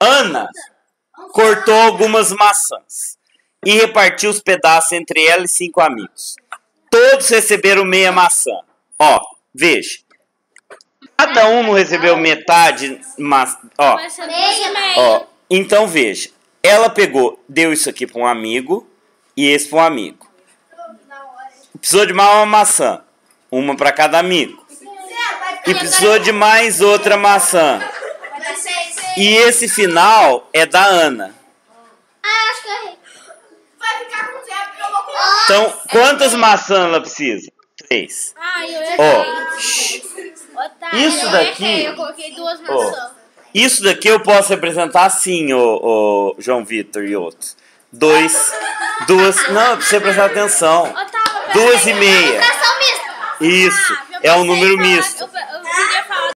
Ana cortou algumas maçãs e repartiu os pedaços entre ela e cinco amigos. Todos receberam meia maçã. Ó, veja. Cada um não recebeu metade, mas ó, ó. Então veja. Ela pegou, deu isso aqui para um amigo e esse para um amigo. Precisou de mais uma maçã, uma para cada amigo. E precisou de mais outra maçã. E esse final é da Ana. Ah, acho que eu errei. Vai ficar com zero porque eu vou colocar. Então, quantas maçãs ela precisa? Três. Ah, eu errei. Otário, Isso eu daqui- errei, Eu coloquei duas maçãs. Isso daqui eu posso representar assim, ô João Vitor e outros. Dois, duas. Não, é pra você prestar atenção. Duas e meia. Isso, Ah, é um número misto. Eu,